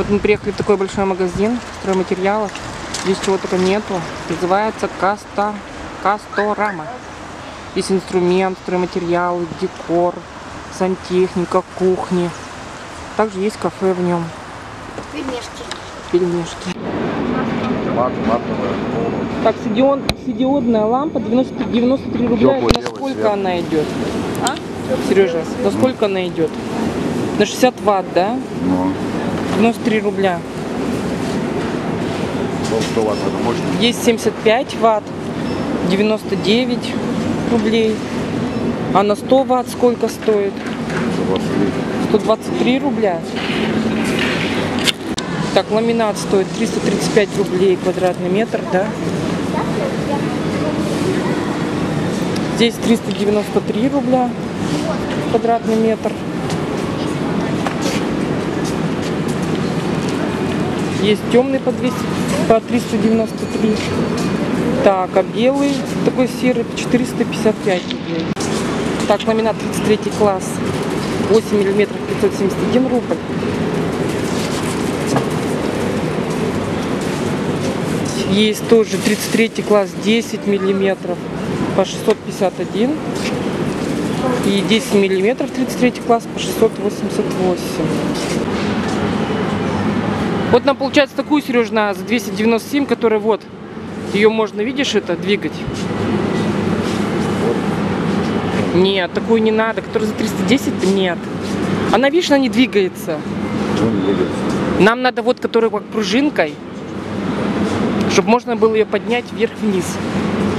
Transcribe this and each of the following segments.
Вот мы приехали в такой большой магазин стройматериалов. Здесь чего только нету. Называется Каста... Касторама. Здесь инструмент, стройматериалы, декор, сантехника, кухни. Также есть кафе в нем. Пельмешки. Пельмешки. Так, сидион, сидиодная лампа 90, 93 рубля. Теплый на сколько свет. она идет? А? Сережа, на сколько она идет? На 60 ватт, да? Ну, 93 рубля. ну, 100 ватт это мощно. Есть 75 ватт, 99 рублей. А на 100 ватт сколько стоит? 123 рубля. Так, ламинат стоит 335 рублей квадратный метр, да? Здесь 393 рубля квадратный метр. Есть темный по 200, по 393. Так, а белый такой серый по 455 рублей. Так, ламинат 33 класс. 8 миллиметров 571 рубль. Есть тоже 33 класс 10 миллиметров по 651. И 10 миллиметров 33 класс по 688. Вот нам получается такую, Сереж, на за 297, которая вот, ее можно, видишь, это двигать? Нет, такую не надо, которая за 310, нет. Она, видишь, она не двигается. Почему не двигается? Нам надо вот, которая как пружинкой, чтобы можно было ее поднять вверх-вниз.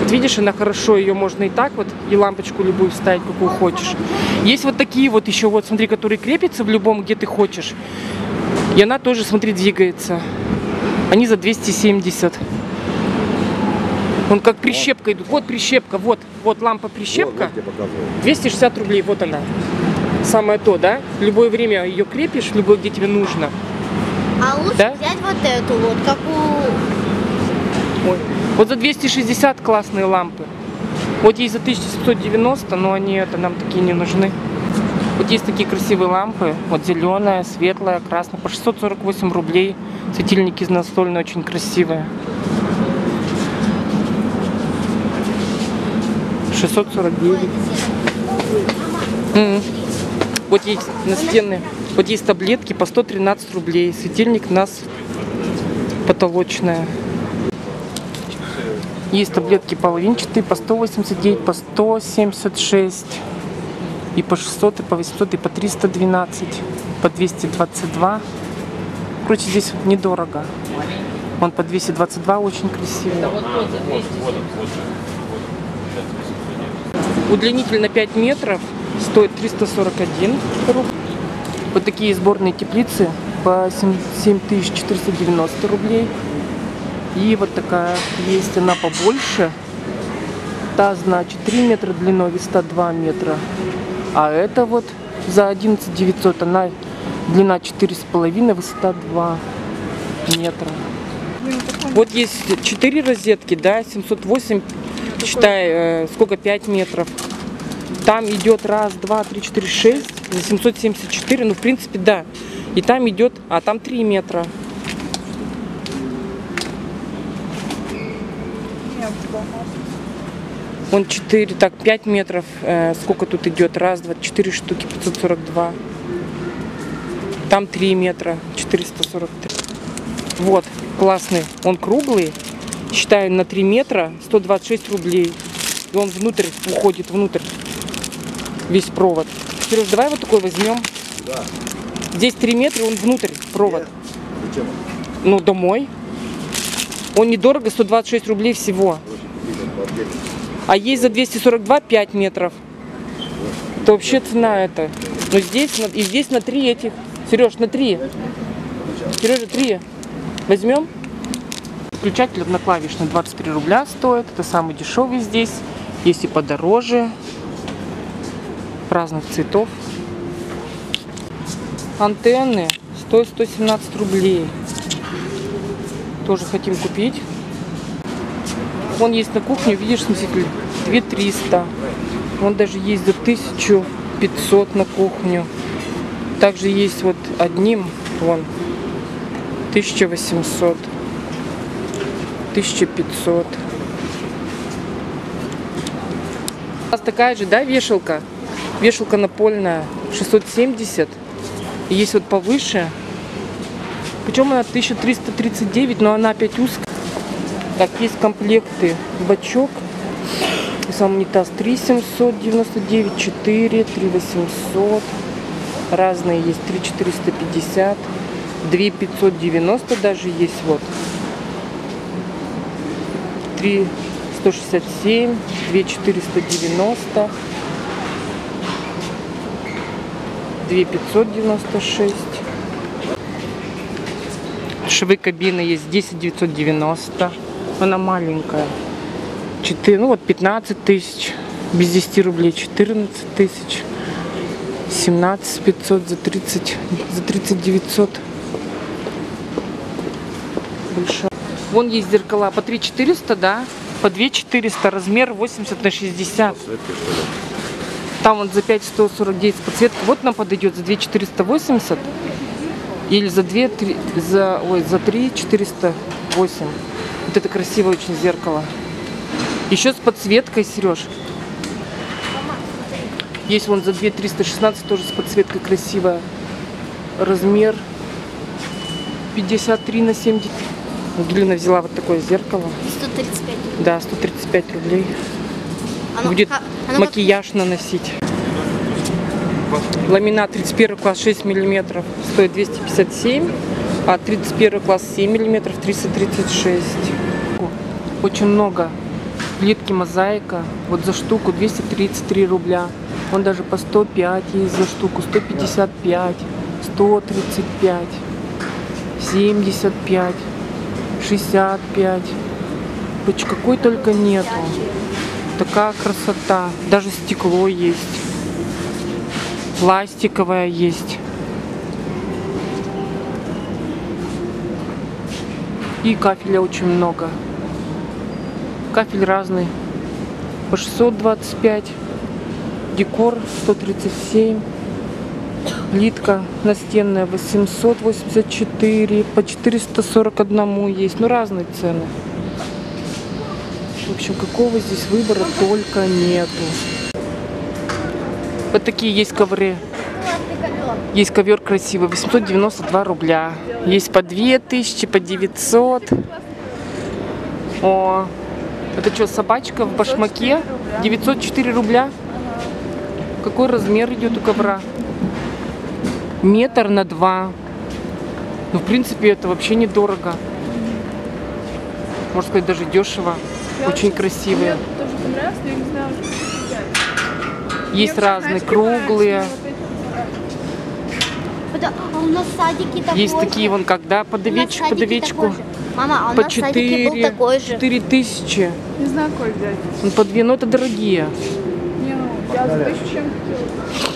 Вот видишь, она хорошо, ее можно и так вот, и лампочку любую вставить, какую хочешь. Есть вот такие вот еще, вот смотри, которые крепятся в любом, где ты хочешь. И она тоже, смотри, двигается. Они за 270. Он как прищепка идут. Вот прищепка, вот, вот лампа прищепка. Вот, вот я показываю. 260 рублей, вот она. Самое то, да? В любое время ее крепишь, в любое, где тебе нужно. А лучше Да? взять вот эту вот, как у... Ой. Вот за 260 классные лампы. Вот есть за 1790, но они это нам такие не нужны. Вот есть такие красивые лампы. Вот зеленая, светлая, красная. По 648 рублей. Светильники настольные очень красивые. 649. М. Вот есть настенные. Вот есть таблетки по 113 рублей. Светильник у нас потолочная. Есть таблетки половинчатые по 189, по 176, и по 600, и по 800, и по 312, по 222. Короче, здесь недорого. Он по 222 очень красивый. Удлинитель на 5 метров стоит 341 рубль. Вот такие сборные теплицы по 7 7490 рублей. И вот такая есть она побольше. Та, значит, 3 метра длиной, высота 2 метра. А это вот за 11 900 она длина 4,5, высота 2 метра. Вот есть 4 розетки, да, 708, считай, э, сколько, 5 метров. Там идет раз, два, три, четыре, шесть, за 774, ну, в принципе, да. И там идет, а там 3 метра. Он 4, так, 5 метров. э, сколько тут идет? Раз, два, 4 штуки, 542. Там 3 метра, 443. Вот, классный. Он круглый. Считаю на 3 метра, 126 рублей. И он внутрь уходит, внутрь. Весь провод. Сереж, давай вот такой возьмем. Да. Здесь 3 метра, он внутрь провод. Зачем? Ну, домой. Он недорого, 126 рублей всего. А есть за 242 5 метров. Это вообще цена это. Но здесь, и здесь на 3 этих. Сереж, на 3. Сережа, 3. Возьмем? Включатель одноклавишный 23 рубля стоит. Это самый дешевый здесь. Есть и подороже. Разных цветов. Антенны стоят 117 рублей. Тоже хотим купить. Вон есть на кухне, видишь, смеситель 2300. Вон даже есть за 1500 на кухню. Также есть вот одним, вон, 1800. 1500. У нас такая же, да, вешалка? Вешалка напольная 670. И есть вот повыше. Причем она 1339, но она опять узкая. Так, есть комплекты. Бачок. Сам унитаз 3799, 4, 3800. Разные есть. 3450. 2590 даже есть вот. 3 167, 2 490, 2 596. Швы кабины есть 10 990. Она маленькая. 4, ну вот 15 тысяч. Без 10 рублей 14 тысяч. 17 500 за 30, за 30 900. Большая. Вон есть зеркала по 3 400, да? По 2 400, размер 80 на 60. Светки, что ли? Там вот за 5 149 с подсветкой. Вот нам подойдет за 2 480. Или за 2, 3, за, ой, за 3 408. Вот это красивое очень зеркало. Еще с подсветкой, Сереж. Есть вон за 2 316 тоже с подсветкой красивая. Размер 53 на 70. Ангелина взяла вот такое зеркало. 135. Да, 135 рублей. Оно Будет оно как- макияж наносить. Ламинат 31 класс 6 миллиметров стоит 257, а 31 класс 7 миллиметров 336. Очень много. Плитки мозаика. Вот за штуку 233 рубля. Он даже по 105 есть за штуку. 155, 135, 75, 65. Хоть какой только нету. Такая красота. Даже стекло есть. Пластиковая есть. И кафеля очень много. Кафель разный. По 625. Декор 137. Плитка настенная 884. По 441 есть. Ну разные цены. В общем, какого здесь выбора только нету. Вот такие есть ковры. Есть ковер красивый, 892 рубля. Есть по 2000, по 900. О, это что, собачка в башмаке? 904 рубля. Какой размер идет у ковра? Метр на два. Ну, в принципе, это вообще недорого. Можно сказать, даже дешево. Очень красивые. Есть разные, круглые. Это- А у нас в садике такой Есть такие вон, когда У под нас в овечку, под садике овечку. такой же. Мама, а у По нас в садике был 4, такой же. 4 тысячи. Не знаю, какой взять. Ну, по 2, ну это дорогие. Не, ну, я за тысячу чем хотела.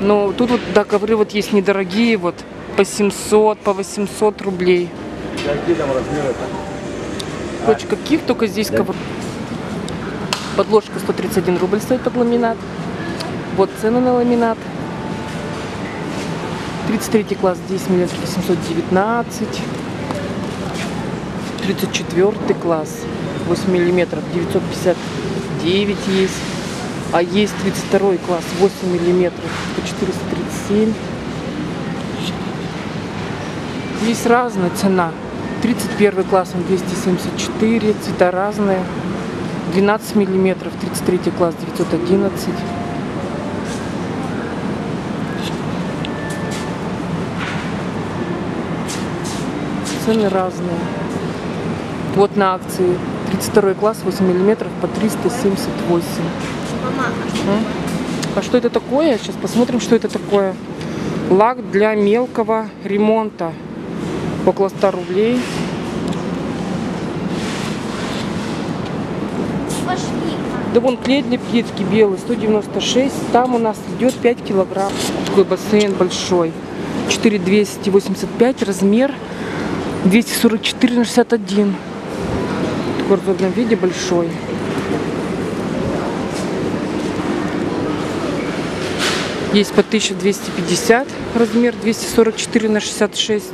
Но тут вот, да, ковры вот есть недорогие, вот по 700, по 800 рублей. Какие там размеры-то? Короче, каких только здесь ковров. Подложка 131 рубль стоит под ламинат. Вот цены на ламинат. 33 класс 10 миллиметров 819. 34 класс 8 миллиметров 959 есть. А есть 32 класс 8 миллиметров по 437. Есть разная цена. 31 класс он 274, цвета разные. 12 миллиметров, 33 класс 911. Цены разные. Вот на акции 32 класс 8 миллиметров по 378. Мама, А что это такое? Сейчас посмотрим, что это такое. Лак для мелкого ремонта. Около 100 рублей. Да вон клей для плитки белый, 196. Там у нас идет 5 килограмм. Такой бассейн большой. 4285, размер 244 на 61. В городном виде большой. Есть по 1250, размер 244 на 66.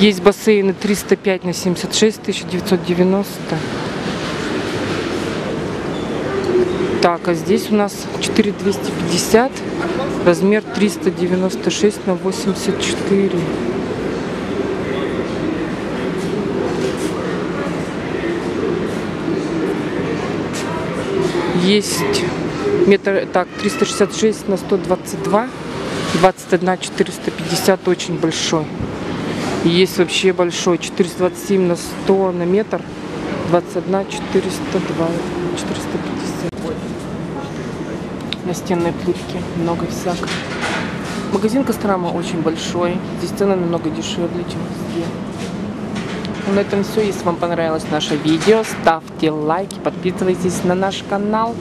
Есть бассейны 305 на 76, 1990. Так, а здесь у нас 4250, размер 396 на 84. Есть метр, так, 366 на 122, 21 450, очень большой. Есть вообще большой, 427 на 100 на метр, 21 402, 450. Настенные плитки, много всякого. Магазин Кострама очень большой, здесь цены намного дешевле, чем везде. Ну, на этом все. Если вам понравилось наше видео, ставьте лайки, подписывайтесь на наш канал.